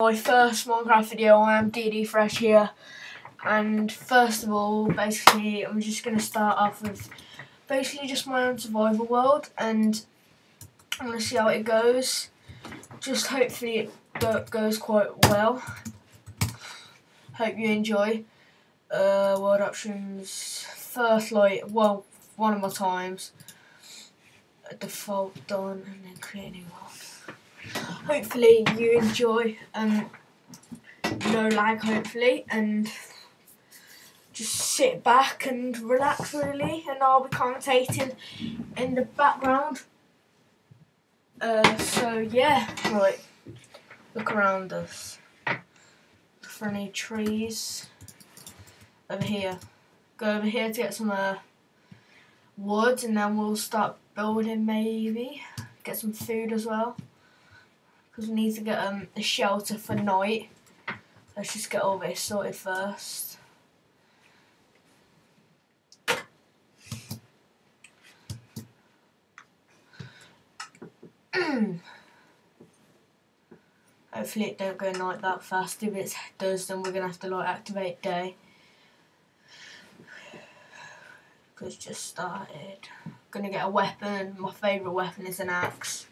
My first Minecraft video, I am DD Fresh here. And first of all, basically, I'm just going to start off with basically just my own survival world. And I'm going to see how it goes. Just hopefully it go goes quite well. Hope you enjoy. Uh, world options, first like, well, one of my times. Default done, and then create new hopefully you enjoy um no lag hopefully and just sit back and relax really and I'll be commentating in the background. Uh, so yeah. Right. Look around us. For any trees over here. Go over here to get some uh, wood and then we'll start building maybe. Get some food as well because we need to get um, a shelter for night. Let's just get all this sorted first. Hopefully it don't go night that fast. If it does, then we're to have to like activate day. Because just started. Gonna get a weapon. My favourite weapon is an axe.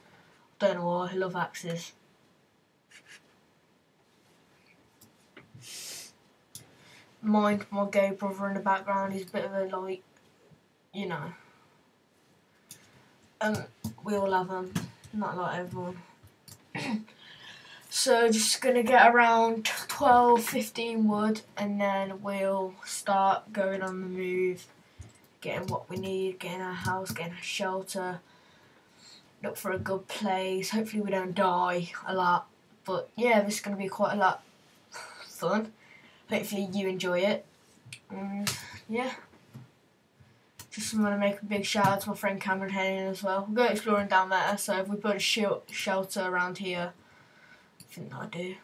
Don't know why, I love axes. Mind my gay brother in the background, he's a bit of a like, you know. Um, we all have them, not like everyone. so just gonna get around 12, 15 wood and then we'll start going on the move, getting what we need, getting our house, getting a shelter, look for a good place. Hopefully we don't die a lot. But yeah, this is going to be quite a lot fun. Hopefully you enjoy it. And yeah. Just want to make a big shout out to my friend Cameron Henning as well. We'll go exploring down there, so if we put a sh shelter around here, I think I do.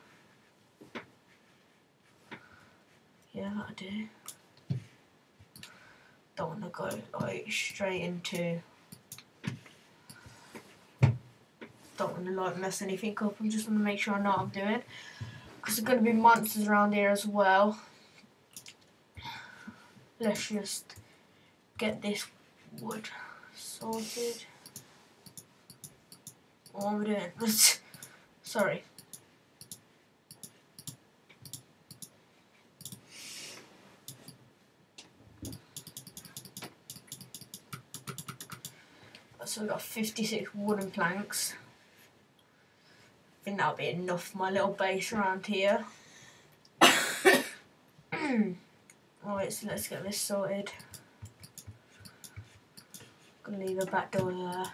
Yeah, that I do. Don't want to go like straight into don't want to like mess anything up. I just want to make sure I know what I'm doing. Because there's going to be monsters around here as well. Let's just get this wood sorted. What am I doing? Sorry. So we've got 56 wooden planks think that'll be enough for my little base around here. Alright, so let's get this sorted. Gonna leave a back door there.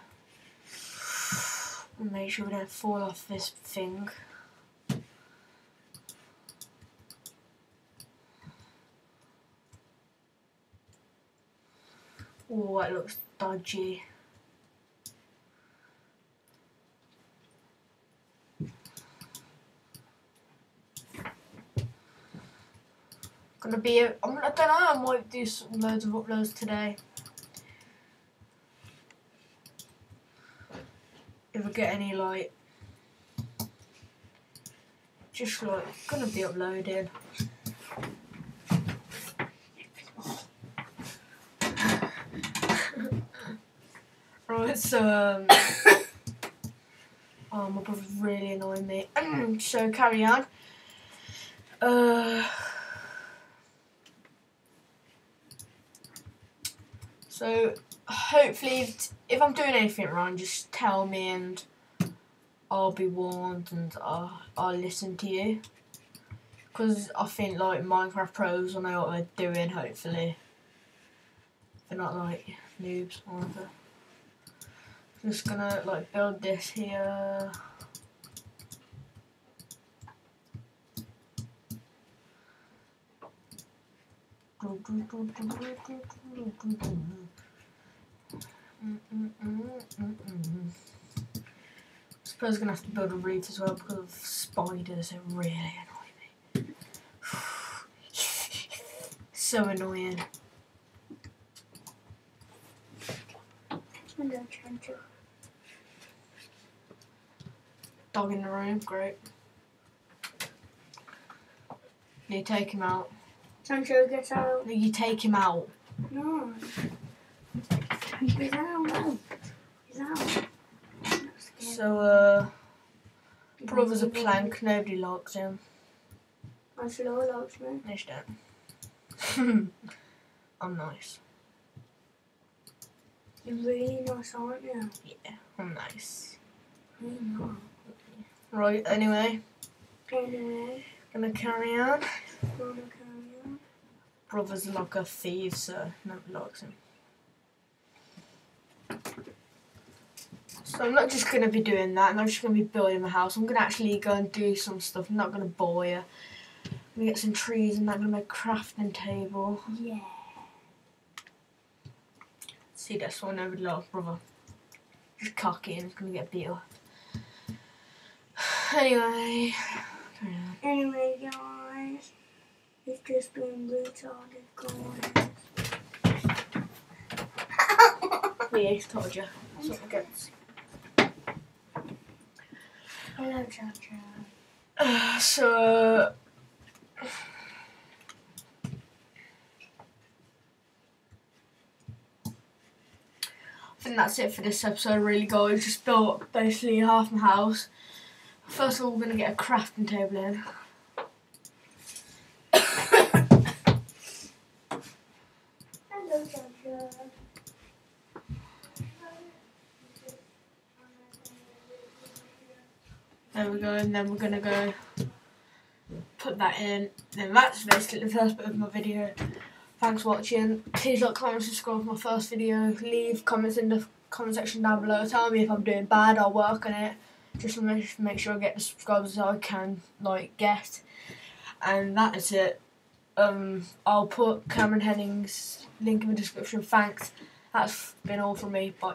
And make sure we don't fall off this thing. Oh, it looks dodgy. Gonna be. A, I'm, I don't know. I might do some loads of uploads today. If I get any like, just like gonna be uploading. right, so um, oh my brother's really annoying me. so carry on. Uh. So hopefully, if, I'm doing anything wrong, just tell me and I'll be warned and I'll, I'll listen to you. Because I think like Minecraft pros will know what they're doing, hopefully. They're not like noobs or whatever. Just gonna like build this here. I suppose I'm gonna have to build a roof as well because of spiders. They really annoy me. so annoying. Dog in the room, great. You take him out. Sancho gets out. You take him out. No. He's out. He's out. I'm not scared. So, uh, He brother's a wants to go. plank. Nobody likes him. My slow locks me. Nice don't. I'm nice. You're really nice, aren't you? Yeah, I'm nice. Right, anyway, Anyway, gonna carry on. wanna carry on? Brother's like a thief, so nobody likes him. So I'm not just gonna be doing that. I'm not just gonna be building my house. I'm gonna actually go and do some stuff. I'm not gonna bore you. I'm gonna get some trees and I'm gonna make a crafting table. Yeah. See this one over the last brother. Just cocky and it's gonna get beat up. Anyway. Anyway, guys, it's just been retarded, guys. Yeah, he's told you. Something gets. Hello, Chacha. Uh, so. I think that's it for this episode, really, guys. Just built basically half my house. First of all, we're going to get a crafting table in. Hello, Chacha. There we go, and then we're gonna go put that in. Then that's basically the first bit of my video. Thanks for watching. Please like, comment, subscribe for my first video. Leave comments in the comment section down below. Tell me if I'm doing bad. I'll work on it. Just make, make sure I get the subscribers I can like get. And that is it. Um, I'll put Cameron Henning's link in the description. Thanks. That's been all from me. Bye.